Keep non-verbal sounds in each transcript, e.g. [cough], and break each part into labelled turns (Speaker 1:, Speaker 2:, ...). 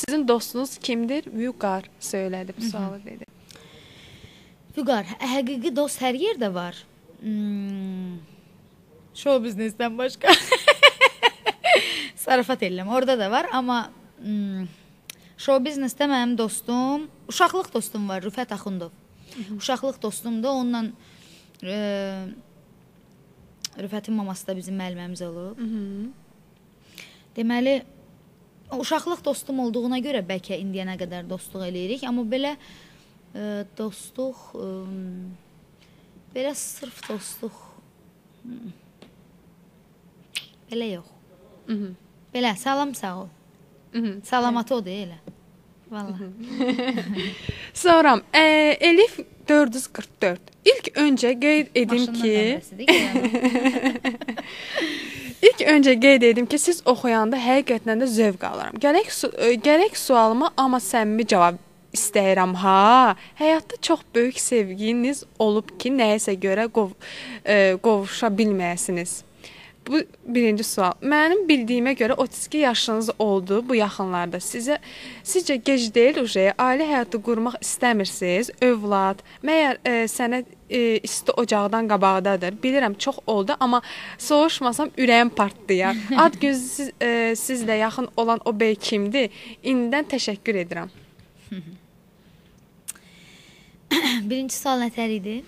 Speaker 1: sizin dostunuz kimdir? Vüqar söylədi bu sualı dedi.
Speaker 2: Vüqar, həqiqi dost hər yerdə var. Hmm, show biznesdən başqa. [laughs] Zarafat edirəm. Orada da var, amma hmm, show biznesdə mənim dostum, uşaqlıq dostum var, Rüfət Axundov. Uşaqlıq dostumdur. Onunla e, Rüfətin maması da bizim müəlliməmiz olub.
Speaker 1: Hı -hı.
Speaker 2: Deməli uşaqlıq dostum olduğuna görə bəlkə indiyənə qədər dostluq eləyirik, amma belə e, dostluq e, belə sırf dostluq hmm, belə yox.
Speaker 1: Hı -hı.
Speaker 2: Belə salam sağ ol.
Speaker 1: Hı -hı.
Speaker 2: Salamat o deyə elə. Vallahi. [laughs]
Speaker 1: Sonra e, Elif 444. İlk öncə qeyd edim
Speaker 2: Maşından
Speaker 1: ki. [laughs] ilk öncə qeyd edim ki, siz oxuyanda həqiqətən də zövq alıram. Gərək e, gərək sualıma amma səmimi cavab istəyirəm ha. Həyatda çox böyük sevginiz olub ki, nəyisə görə qov e, qovuşa bilməyəsiniz. Bu birinci sual. Mənim bildiyimə görə 32 yaşınız oldu bu yaxınlarda. Sizə sizcə gec deyil uje ailə həyatı qurmaq istəmirsiniz? Övlad, məyər e, sənə e, isti ocaqdan qabaqdadır. Bilirəm çox oldu, amma soğuşmasam ürəyim partlayar. [laughs] Ad göz siz, e, sizlə yaxın olan o bey kimdir? İndidən təşəkkür edirəm. [laughs]
Speaker 2: Birinci sual nətər idi?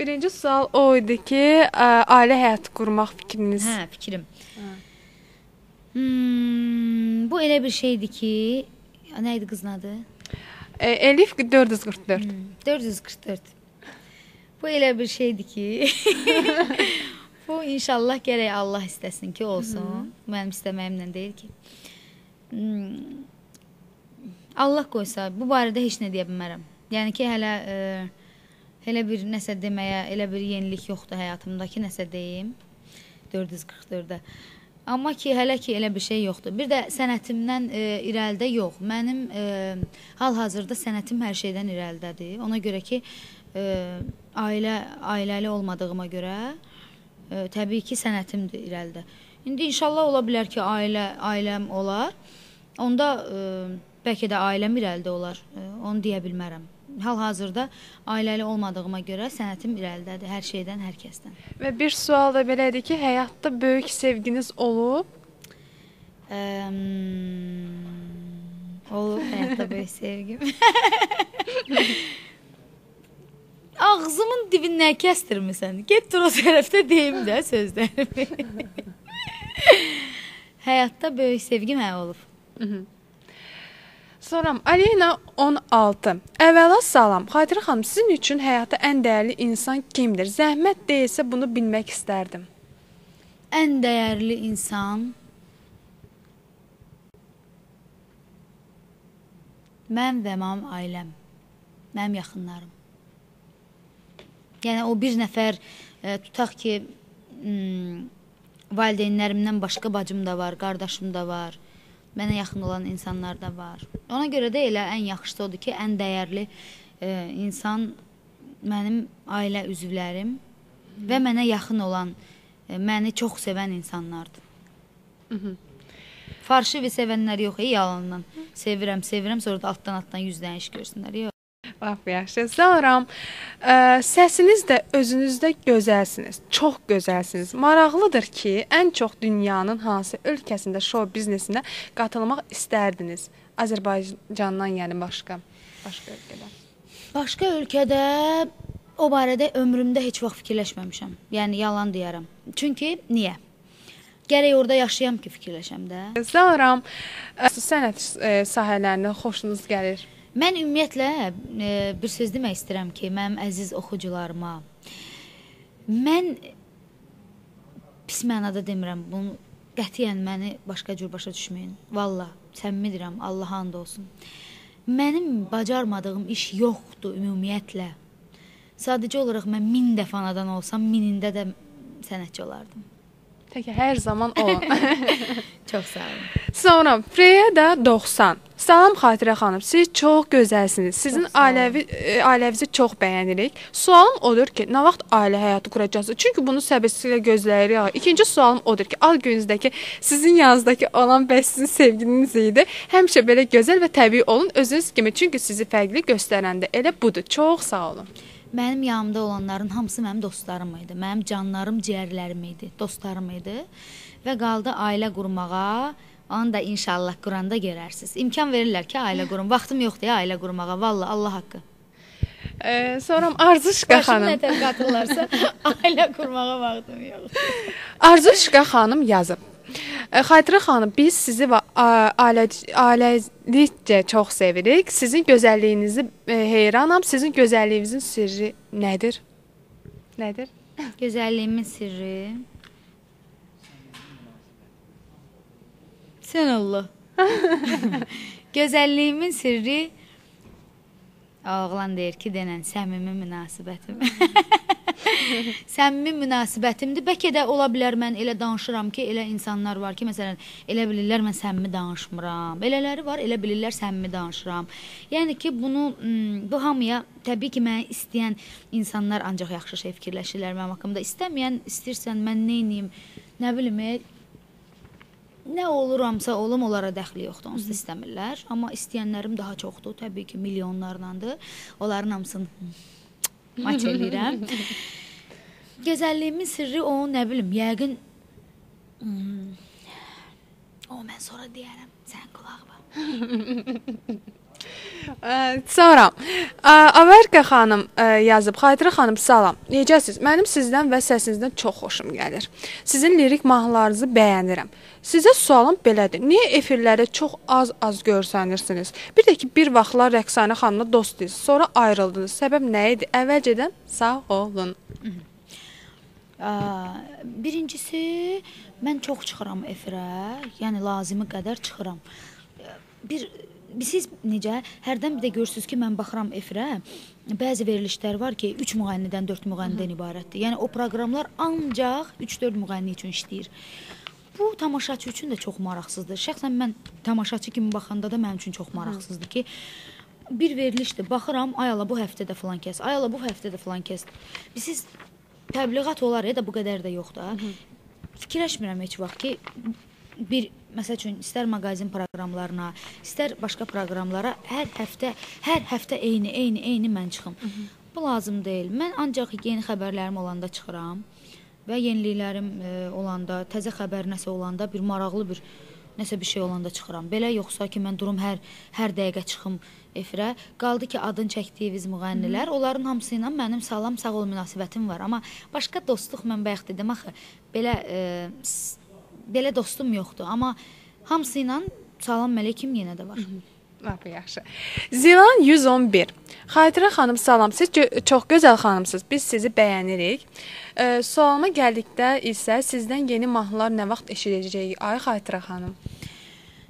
Speaker 1: Birinci sual o idi ki, ə, ailə həyatı qurmaq fikriniz.
Speaker 2: Hə, fikrim. Hmm, bu elə bir şeydir ki, nə idi qızın adı?
Speaker 1: E, Elif 444.
Speaker 2: Hmm, 444. Bu elə bir şeydir ki, [laughs] bu inşallah gərək Allah istəsin ki, olsun. Hı -hı. Mənim istəməyimlə deyil ki. Hmm, Allah qoysa, bu barədə heç nə deyə bilmərəm. Yəni ki, hələ e, elə bir nəsə deməyə, elə bir yenilik yoxdur həyatımda ki, nəsə deyim. 444-də. Amma ki, hələ ki elə bir şey yoxdur. Bir də sənətimdən e, irəlidə yox. Mənim e, hal-hazırda sənətim hər şeydən irəlidədir. Ona görə ki, e, ailə ailəli olmadığıma görə e, təbii ki, sənətimdir irəlidə. İndi inşallah ola bilər ki, ailə ailəm olar. Onda e, bəlkə də ailəm irəlidə olar. E, onu deyə bilmərəm. Hal-hazırda ailəli olmadığıma görə sənətim irəlidədir hər şeydən, hər kəsdən.
Speaker 1: Və bir sual da belədir ki, həyatda böyük sevginiz olub?
Speaker 2: Əm, olub həyatda böyük sevgim. [laughs] Ağzımın dibindən kəstirmisən. Get o tərəfdə deyim də sözlərimi. [laughs] həyatda böyük sevgim hə olub.
Speaker 1: Soram, Aleyna 16. Əvvəla salam. Xatirə xanım, sizin üçün həyatda ən dəyərli insan kimdir? Zəhmət deyilsə bunu bilmək istərdim.
Speaker 2: Ən dəyərli insan mən və mənim ailəm, mənim yaxınlarım. Yəni o bir nəfər e, tutaq ki, m, valideynlərimdən başqa bacım da var, qardaşım da var. Mənə yaxın olan insanlar da var. Ona görə də elə ən yaxşısı odur ki, ən dəyərli e, insan mənim ailə üzvlərim və mənə yaxın olan, e, məni çox sevən insanlardır.
Speaker 1: Mhm.
Speaker 2: Farşivi sevənlər yox, ey yalandan. Sevirəm, sevirəm, sonra da altdan-altdan yüzdən iş görsünlər. Yox.
Speaker 1: Lap yaxşı. Soram, ə, səsiniz də özünüzdə gözəlsiniz. Çox gözəlsiniz. Maraqlıdır ki, ən çox dünyanın hansı ölkəsində show biznesinə qatılmaq istərdiniz? Azərbaycandan, yəni başqa başqa ölkədən.
Speaker 2: Başqa ölkədə o barədə ömrümdə heç vaxt fikirləşməmişəm. Yəni yalan deyərəm. Çünki niyə? Gərək orada yaşayam ki, fikirləşəm də.
Speaker 1: Soram, ə, sənət ə, sahələrinə xoşunuz gəlir?
Speaker 2: Mən ümumiyyətlə e, bir söz demək istəyirəm ki, mənim əziz oxucularıma mən pis mənada demirəm. Bunu qətiyyən məni başqa cür başa düşməyin. Valla, səmimi deyirəm, Allah and olsun. Mənim bacarmadığım iş yoxdur ümumiyyətlə. Sadəcə olaraq mən 1000 dəfə anadan olsam, minində də sənətçi olardım.
Speaker 1: Tək hər zaman o. [laughs] [laughs]
Speaker 2: Çox sağ olun.
Speaker 1: Sonra Freya da 90. Salam Xatirə xanım, siz çox gözəlsiniz. Sizin
Speaker 2: Çox
Speaker 1: ailəvi e, ailənizi çox bəyənirik. Sualım odur ki, nə vaxt ailə həyatı quracaqsınız? Çünki bunu səbirsizliklə gözləyirik. İkinci sualım odur ki, ad gününüzdəki sizin yanınızdakı olan bəs sizin sevgiliniz idi. Həmişə belə gözəl və təbii olun özünüz kimi. Çünki sizi fərqli göstərən də elə budur. Çox sağ olun.
Speaker 2: Mənim yanımda olanların hamısı mənim dostlarım idi. Mənim canlarım, ciyərlərim idi, dostlarım idi. Və qaldı ailə qurmağa. Onu da inşallah quranda görərsiniz. İmkan verirlər ki, ailə qurum. Vaxtım yoxdur ya ailə qurmağa. Vallah Allah haqqı.
Speaker 1: E, sonra Arzu Şıqa
Speaker 2: Başım
Speaker 1: xanım.
Speaker 2: nətər qatırlarsa [laughs] ailə qurmağa vaxtım yoxdur.
Speaker 1: Arzu Şıqa xanım yazıb. Xatirə xanım, biz sizi ailəlikcə çox sevirik. Sizin gözəlliyinizi e, heyranam. Sizin gözəlliyinizin sirri nədir? Nədir?
Speaker 2: Gözəlliyimin sirri. Sən Allah. [laughs] Gözəlliyimin sirri oğlan deyir ki, denən səmimi münasibətim. [laughs] [laughs] səmimi münasibətimdir. Bəlkə də ola bilər mən elə danışıram ki, elə insanlar var ki, məsələn, elə bilirlər mən səmimi danışmıram. Elələri var, elə bilirlər səmimi danışıram. Yəni ki, bunu bu hamıya təbii ki, məni istəyən insanlar ancaq yaxşı şey fikirləşirlər mənim haqqımda. İstəməyən, istəyirsən mən nə edeyim, nə bilim, e, nə oluramsa olum onlara dəxli yoxdur. Onsuz istəmirlər, amma istəyənlərim daha çoxdur. Təbii ki, milyonlarlandır. Onların hamısını maç eləyirəm. [laughs] Gözəlliyimin sirri o, nə bilim, yəqin hmm, o mən sonra deyərəm. Sən qulaq bax. [laughs]
Speaker 1: Ə, Sonra ə, Averka xanım ə, yazıb. Xatirə xanım salam. Necəsiz? Mənim sizdən və səsinizdən çox xoşum gəlir. Sizin lirik mahnılarınızı bəyənirəm. Sizə sualım belədir. Niyə efirlərdə çox az-az görsənirsiniz? Bir də ki, bir vaxtlar Rəqsanə xanımla dost idiniz, sonra ayrıldınız. Səbəb nə idi? Əvvəlcədən sağ olun.
Speaker 2: Aa, birincisi mən çox çıxıram efirə, yəni lazımi qədər çıxıram. Bir siz necə hərdən bir də görürsüz ki, mən baxıram efirə. Bəzi verilişlər var ki, 3 müğənnidən, 4 müğənnidən ibarətdir. Yəni o proqramlar ancaq 3-4 müğənni üçün işləyir. Bu tamaşaçı üçün də çox maraqsızdır. Şəxsən mən tamaşaçı kimi baxanda da mənim üçün çox maraqsızdır ki, bir verilişdir. Baxıram, ay Allah bu həftədə falan kəs, ay Allah bu həftədə falan kəs. Siz təbliğat olar ya da bu qədər də yox da. Fikirləşmirəm heç vaxt ki, bir məsəl üçün istər maqazin proqramlarına, istər başqa proqramlara hər həftə, hər həftə eyni, eyni, eyni mən çıxım. Bu lazım deyil. Mən ancaq yeni xəbərlərim olanda çıxıram və yeniliklərim e, olanda, təzə xəbər nəsə olanda, bir maraqlı bir nəsə bir şey olanda çıxıram. Belə yoxsa ki, mən durum hər hər dəqiqə çıxım efirə. Qaldı ki, adını çəkdiyiniz müğənnilər, onların hamısı ilə mənim salam, sağ ol münasibətim var. Amma başqa dostluq mən bayaq dedim axı, belə e, belə dostum yoxdur, amma hamısı ilə salam əleyküm yenə də var.
Speaker 1: Lap yaxşı. Zilan 111. Xatirə xanım salam. Siz çox gözəl xanımsınız. Biz sizi bəyənirik. E, sualıma gəldikdə isə sizdən yeni mahnılar nə vaxt eşidəcəyik? Ay Xatirə xanım.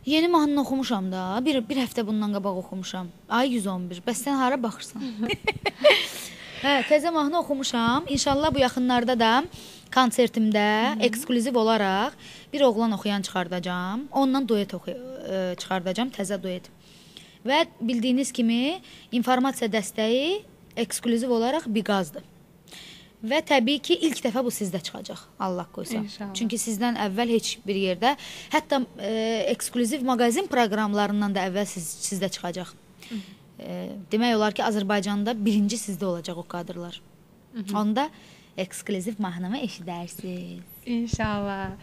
Speaker 2: Yeni mahnını oxumuşam da. Bir bir həftə bundan qabaq oxumuşam. Ay 111. Bəs sən hara baxırsan? [laughs] hə, təzə mahnı oxumuşam. İnşallah bu yaxınlarda da konsertimdə eksklüziv olaraq bir oğlan oxuyan çıxardacağam. Onunla duet oxu ə, çıxardacağam, təzə duet. Və bildiyiniz kimi informasiya dəstəyi eksklüziv olaraq Biqazdır. Və təbii ki, ilk dəfə bu sizdə çıxacaq. Allah qoysa.
Speaker 1: İnşallah.
Speaker 2: Çünki sizdən əvvəl heç bir yerdə, hətta e, eksklüziv mağazin proqramlarından da əvvəl siz sizdə çıxacaq. E, demək olar ki, Azərbaycanda birinci sizdə olacaq o kadrlar. Onda eksklüziv mahnımı eşidərsiniz.
Speaker 1: İnşallah.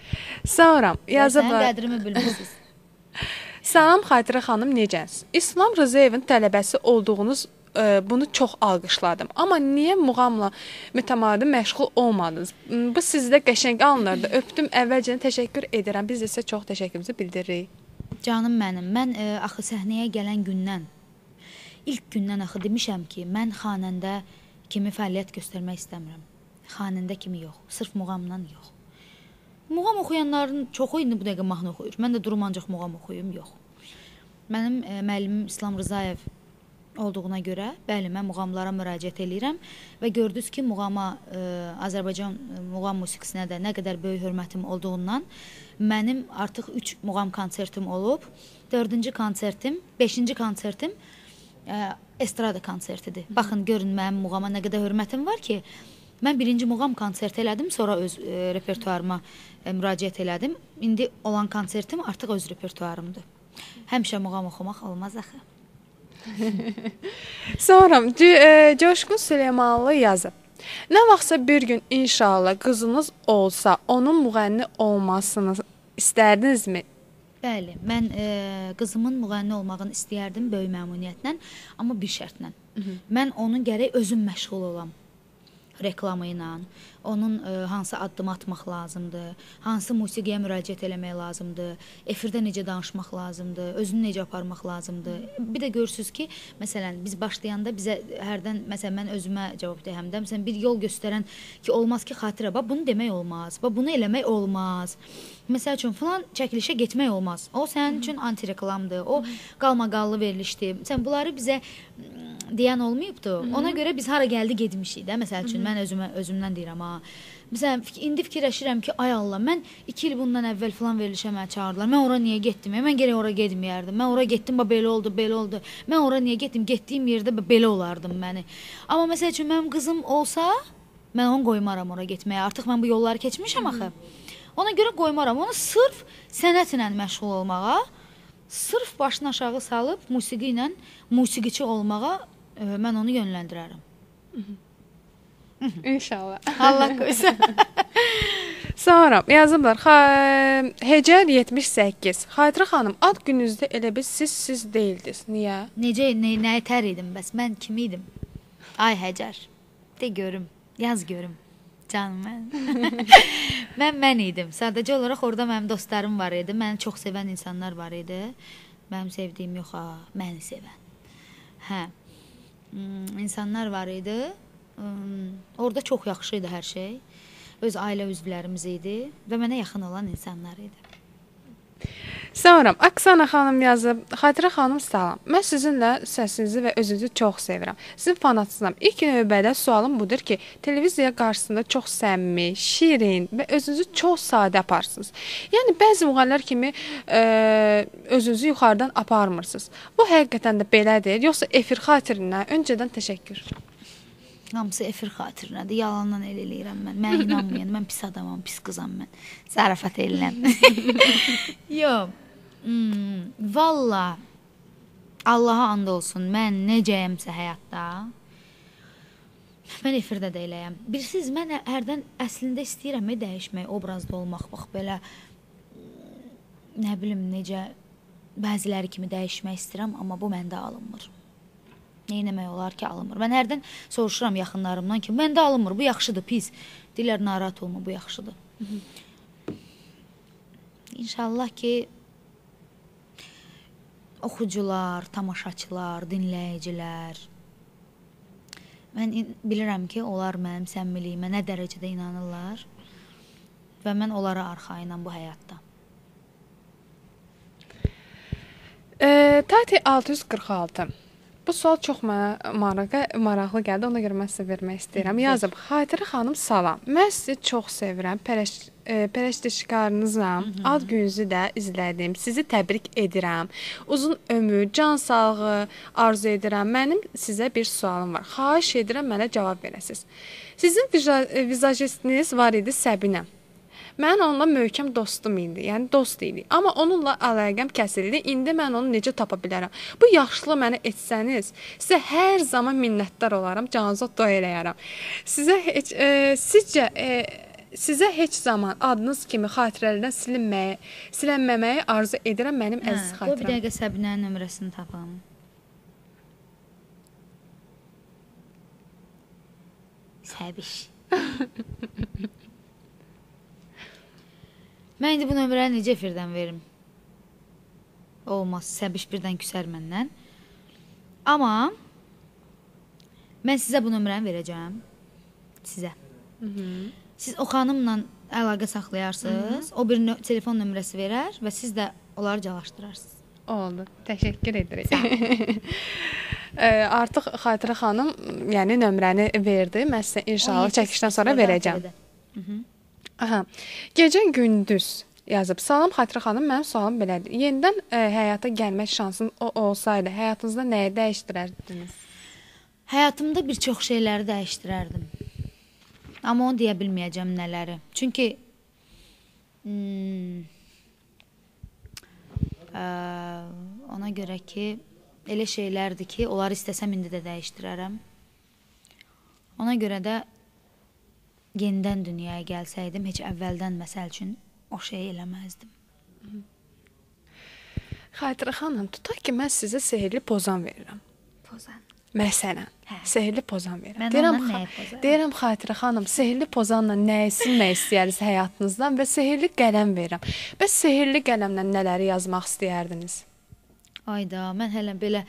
Speaker 1: Sonra
Speaker 2: Sən
Speaker 1: yazıblar.
Speaker 2: qədrimi bilmirsiniz. [laughs]
Speaker 1: Salam Xatirə xanım, necəsiz? İslam Rızayevin tələbəsi olduğunuz ə, bunu çox alqışladım. Amma niyə muğamla mütəmadi məşğul olmadınız? Bu sizdə qəşəng anlardı. Öpdüm, əvvəlcədən təşəkkür edirəm. Biz də sizə çox təşəkkürümüzü bildiririk.
Speaker 2: Canım mənim, mən e, axı səhnəyə gələn gündən ilk gündən axı demişəm ki, mən xanəndə kimi fəaliyyət göstərmək istəmirəm. Xanəndə kimi yox, sırf muğamla yox. Muğam oxuyanların çoxu indi bu dəqiqə mahnı oxuyur. Mən də durum ancaq muğam oxuyum, yox. Mənim e, müəllimim İslam Rzayev olduğuna görə, bəli, mən muğamlara müraciət eləyirəm və gördünüz ki, muğama ə, Azərbaycan ə, muğam musiqisinə də nə qədər böyük hörmətim olduğundan mənim artıq 3 muğam konsertim olub. 4-cü konsertim, 5-ci konsertim ə, estrada konsertidir. Baxın, görün mənim muğama nə qədər hörmətim var ki, mən birinci muğam konserti elədim, sonra öz ə, repertuarıma ə, müraciət elədim. İndi olan konsertim artıq öz repertuarımdır. Həmişə muğam oxumaq olmaz axı. [laughs]
Speaker 1: Sonra e, Coşqun Süleymanlı yazıb. Nə vaxtsa bir gün inşallah qızınız olsa, onun müğənni olmasını istərdinizmi?
Speaker 2: Bəli, mən e, qızımın müğənni olmağını istəyərdim böyük məmnuniyyətlə, amma bir şərtlə. Mən onun gərək özüm məşğul olam reklamı ilə, onun ə, hansı addım atmaq lazımdır, hansı musiqiyə müraciət eləmək lazımdır, efirdə necə danışmaq lazımdır, özünü necə aparmaq lazımdır. Bir də görürsüz ki, məsələn, biz başlayanda bizə hərdən məsələn mən özümə cavab deyəm də, məsələn bir yol göstərən ki, olmaz ki, xatirə, bax bunu demək olmaz, bax bunu eləmək olmaz. Məsəl üçün falan çəkilişə getmək olmaz. O sənin üçün antireklamdır. O qalmaqallı verilişdir. Sən bunları bizə deyən olmayıbdı. Ona görə biz hara gəldi getmişik də. Məsəl üçün mən özümə özümdən deyirəm ha. Məsələn, indi fikirləşirəm ki, ay Allah, mən 2 il bundan əvvəl falan verilişə məni çağırdılar. Mən ora niyə getdim? Mən gərək ora getməyərdim. Mən ora getdim, bax belə oldu, belə oldu. Mən ora niyə getdim? Getdiyim yerdə belə olardım məni. Amma məsəl üçün mənim qızım olsa, mən onu qoymaram ora getməyə. Artıq mən bu yolları keçmişəm axı. Ona görə qoymaram. Onu sırf sənətlə məşğul olmağa, sırf başını aşağı salıb musiqi ilə musiqiçi olmağa mən onu yönləndirərəm.
Speaker 1: İnşallah.
Speaker 2: Allah [laughs] qoysun.
Speaker 1: Sonra yazıblar. Hecər 78. Xatirə xanım, ad gününüzdə elə bil siz siz deyildiniz. Niyə?
Speaker 2: Necə nə, nəyə tər idim bəs? Mən kim idim? Ay Həcər. De görüm. Yaz görüm. Canım mən. [laughs] mən mən idim. Sadəcə olaraq orada mənim dostlarım var idi. Məni çox sevən insanlar var idi. Mənim sevdiyim yox ha, məni sevən. Hə. Hmm, insanlar var idi. Hmm, orada çox yaxşı idi hər şey. Öz ailə üzvlərimiz idi və mənə yaxın olan insanlar idi.
Speaker 1: Sonra Aksana xanım yazıb, Xatirə xanım salam. Mən sizinlə səsinizi və özünüzü çox sevirəm. Sizin fanatsızam. İlk növbədə sualım budur ki, televiziya qarşısında çox səmimi, şirin və özünüzü çox sadə aparsınız. Yəni bəzi müğənnilər kimi ə, özünüzü yuxarıdan aparmırsınız. Bu həqiqətən də belədir, yoxsa efir xatirinə öncədən təşəkkür.
Speaker 2: Hamısı efir xatirinədir. Yalandan el eləyirəm mən. Mən inanmayın. Mən pis adamam, pis qızam mən. Zarafat eləyirəm. [laughs] Yox. Hmm, valla Allaha and olsun. Mən necəyəmsə həyatda mən efirdə də eləyəm. Bilirsiniz, mən hərdən əslində istəyirəm dəyişmək, obrazda olmaq. Bax belə nə bilim necə bəziləri kimi dəyişmək istəyirəm, amma bu məndə alınmır. Nə etmək olar ki, alınmır. Mən hərdən soruşuram yaxınlarımdan ki, məndə alınmır, bu yaxşıdır, pis. Deyirlər narahat olma, bu yaxşıdır. İnşallah ki oxucular, tamaşaçılar, dinləyicilər mən bilirəm ki, onlar mənim səmimiliyimə nə dərəcədə inanırlar və mən onlara arxayınam bu həyatda.
Speaker 1: E, Tati 646. Bu sual çox mənə maraqlı, maraqlı gəldi. Ona görə mən sizə vermək istəyirəm. Yazıb: "Xatirə xanım, salam. Mən sizi çox sevirəm. Pərəş e, pərəstişkarınızam. Ad gününüzü də izlədim. Sizi təbrik edirəm. Uzun ömür, can sağlığı arzu edirəm. Mənim sizə bir sualım var. Xahiş edirəm mənə cavab verəsiniz. Sizin e, vizajistiniz var idi Səbinə. Mən onunla möhkəm dostum idi. Yəni dost idik. Amma onunla əlaqəm kəsildi. İndi mən onu necə tapa bilərəm? Bu yaxşılığı mənə etsəniz, sizə hər zaman minnətdar olaram. Canınıza dua eləyərəm. Sizə heç e, sizcə e, sizə heç zaman adınız kimi xatirələrdən silinməyə, silənməməyi arzu edirəm mənim əziz
Speaker 2: Hə, qoy bir
Speaker 1: xatirəm.
Speaker 2: dəqiqə Səbinənin nömrəsini tapam. Səbiş. [laughs] Mən indi bu nömrəni necə efirdən verim? Olmaz, Səbiş birdən küsər məndən. Amma mən sizə bu nömrəni verəcəm. Sizə. Siz o xanımla əlaqə saxlayarsınız. O bir nö telefon nömrəsi verər və siz də onları calaşdırarsınız.
Speaker 1: Oldu. Təşəkkür edirik. [laughs] Artıq Xatirə xanım, yəni nömrəni verdi. Mən sizə inşallah
Speaker 2: 17
Speaker 1: çəkilişdən sonra verəcəm.
Speaker 2: ATV-də.
Speaker 1: Aha. Gecə gündüz yazıb. Salam Xatirə xanım, mənim sualım belədir. Yenidən ə, həyata gəlmək şansın o olsaydı, həyatınızda nəyi dəyişdirərdiniz?
Speaker 2: Həyatımda bir çox şeyləri dəyişdirərdim. Amma onu deyə bilməyəcəm nələri. Çünki hmm, ə, ona görə ki, elə şeylərdir ki, onları istəsəm indi də dəyişdirərəm. Ona görə də yenidən dünyaya gəlsəydim, heç əvvəldən məsəl üçün o şeyi eləməzdim.
Speaker 1: Xatirə xanım, tutaq ki, mən sizə sehrli pozan verirəm.
Speaker 2: Pozan.
Speaker 1: Məsələn,
Speaker 2: Hə.
Speaker 1: sehrli pozan verirəm. Deyirəm, xa-
Speaker 2: nəyi
Speaker 1: deyirəm Xatirə xanım, sehrli pozanla nə silmək istəyirsiniz həyatınızdan və sehrli qələm verirəm. Bəs sehrli qələmlə nələri yazmaq istəyərdiniz?
Speaker 2: Ayda, mən hələ belə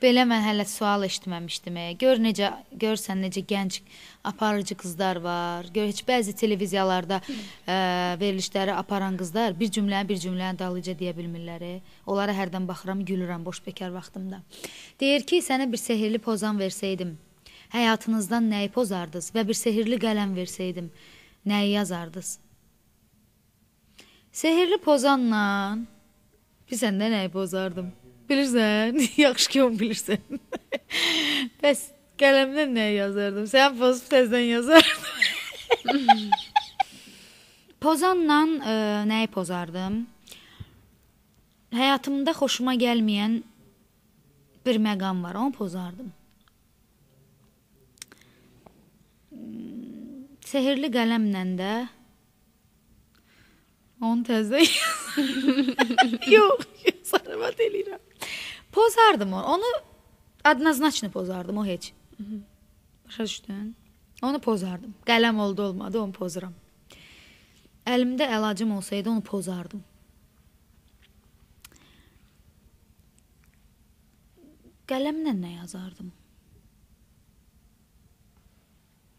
Speaker 2: belə mən hələ sual eşitməmişdim. e. Gör necə görsən necə gənc aparıcı qızlar var. Gör heç bəzi televiziyalarda ə, verilişləri aparan qızlar bir cümləni bir cümləni dalıca deyə bilmirlər. e. Onlara hərdən baxıram, gülürəm boş bekar vaxtımda. Deyir ki, sənə bir sehrli pozan versəydim, həyatınızdan nəyi pozardınız və bir sehrli qələm versəydim, nəyi yazardınız? Sehrli pozanla Bilirsən də nəyi pozardım? Bilirsən? [laughs] Yaxşı ki onu bilirsən. [laughs] Bəs qələmdən nə yazardım? Sən pozub təzədən yazardım. [laughs] Pozanla ə, nəyi pozardım? Həyatımda xoşuma gəlməyən bir məqam var, onu pozardım. Hmm, Sehrli qələmlə də onu təzədən Yox, saravat eləyirəm. Pozardım onu. Onu adnaznaçını pozardım o heç. Başa düşdün? Onu pozardım. Qələm oldu olmadı, onu pozuram. Əlimdə əlacım olsaydı onu pozardım. Qələmlə nə yazardım?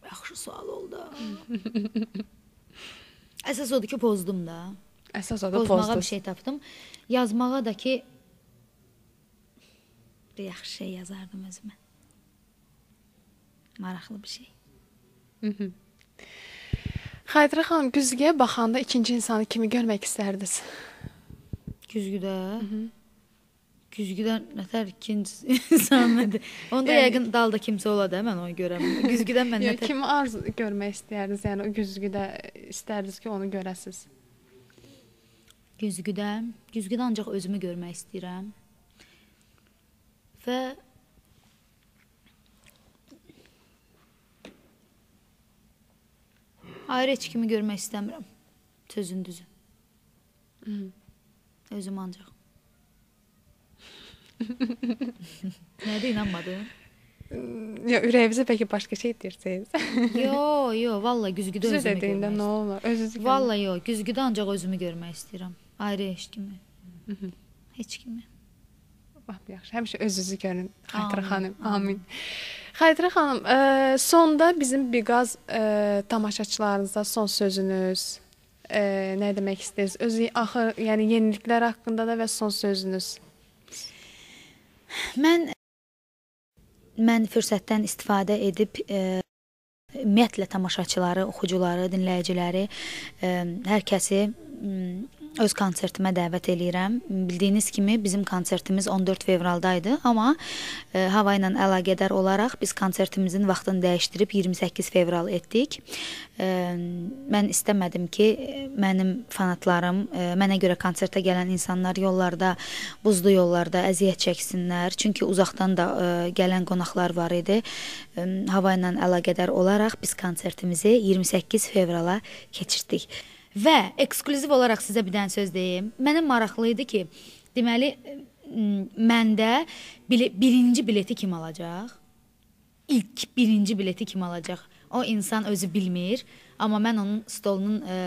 Speaker 2: Yaxşı sual oldu. [laughs] Əsas odur ki, pozdum da.
Speaker 1: Əsas oda
Speaker 2: Pozmağa
Speaker 1: pozdunuz.
Speaker 2: bir şey tapdım. Yazmağa da ki bir yaxşı şey yazardım özümə. Maraqlı bir şey.
Speaker 1: Xatirə xanım, güzgüyə baxanda ikinci insanı kimi görmək istərdiniz?
Speaker 2: Güzgüdə. Güzgüdən nətər ikinci insan nədir? Onda
Speaker 1: Yəni-
Speaker 2: yəqin dalda kimsə ola da mən onu görəm. Güzgüdən mən [laughs] nətər
Speaker 1: kimi arzu görmək istərdiniz? Yəni o güzgüdə istərdiniz ki, onu görəsiz.
Speaker 2: güzgüdə, güzgüdə ancaq özümü görmək istəyirəm. Və ayrı heç kimi görmək istəmirəm. Sözün düzü. Özüm ancaq. [laughs] Nədir inanmadın?
Speaker 1: Ya ürəyinizə bəlkə başqa şey deyirsiniz. [laughs]
Speaker 2: Yo, yo, valla güzgüdə özümü
Speaker 1: dediyində
Speaker 2: görmək
Speaker 1: nə
Speaker 2: istəyirəm.
Speaker 1: olur? Özünüzü
Speaker 2: Valla yo, güzgüdə ancaq özümü görmək istəyirəm. Ayrı heç kimi. Heç kimi.
Speaker 1: Lap yaxşı. Həmişə özünüzü görün, Xatirə xanım.
Speaker 2: amin.
Speaker 1: Xatirə xanım, ə, sonda bizim Biqaz ə, tamaşaçılarınıza son sözünüz, ə, nə demək istəyirsiniz? Öz axır, yəni yeniliklər haqqında da və son sözünüz.
Speaker 2: Mən mən fürsətdən istifadə edib e, ümumiyyətlə tamaşaçıları, oxucuları, dinləyiciləri, e, hər kəsi öz konsertimə dəvət eləyirəm. Bildiyiniz kimi bizim konsertimiz 14 fevralda idi, amma e, hava ilə əlaqədar olaraq biz konsertimizin vaxtını dəyişdirib 28 fevral etdik. E, mən istəmədim ki, mənim fanatlarım, e, mənə görə konsertə gələn insanlar yollarda, buzlu yollarda əziyyət çəksinlər. Çünki uzaqdan da e, gələn qonaqlar var idi. E, hava ilə əlaqədar olaraq biz konsertimizi 28 fevrala keçirtdik. Və eksklüziv olaraq sizə bir dənə söz deyim. Mənə maraqlı idi ki, deməli məndə bile, birinci bileti kim alacaq? İlk birinci bileti kim alacaq? O insan özü bilmir, amma mən onun stolunun e,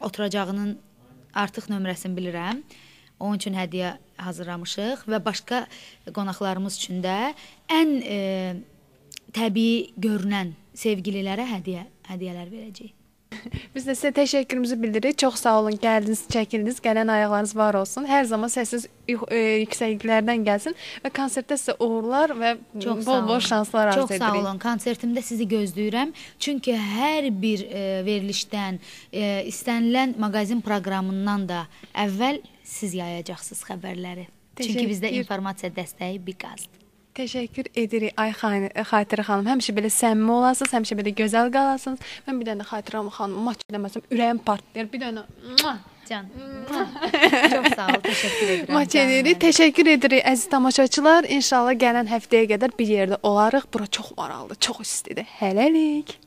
Speaker 2: oturacağının artıq nömrəsini bilirəm. Onun üçün hədiyyə hazırlamışıq və başqa qonaqlarımız üçün də ən e, təbii görünən sevgililərə hədiyyə hədiyyələr verəcəyik. [laughs]
Speaker 1: Biz də sizə təşəkkürümüzü bildiririk. Çox sağ olun, gəldiniz, çəkildiniz. Gələn ayaqlarınız var olsun. Hər zaman səsiz e, yüksəkliklərdən gəlsin və konsertdə sizə uğurlar və
Speaker 2: Çox
Speaker 1: bol-bol şanslar arzu
Speaker 2: Çox
Speaker 1: edirik.
Speaker 2: sağ olun. Konsertimdə sizi gözləyirəm. Çünki hər bir e, verilişdən, e, istənilən maqazin proqramından da əvvəl siz yayacaqsınız xəbərləri. Çünki bizdə informasiya dəstəyi biqazdır.
Speaker 1: Təşəkkür edirik Ay xan Xatirə xanım. Həmişə belə səmimi olasınız, həmişə belə gözəl qalasınız. Mən bir dənə Xatirə xanım maç eləməsəm ürəyim partlayır. Bir dənə
Speaker 2: Can. [laughs] Çox sağ ol, təşəkkür edirəm.
Speaker 1: maç edirik. Təşəkkür edirik əziz tamaşaçılar. İnşallah gələn həftəyə qədər bir yerdə olarıq. Bura çox maraqlıdır, çox istidir. Hələlik.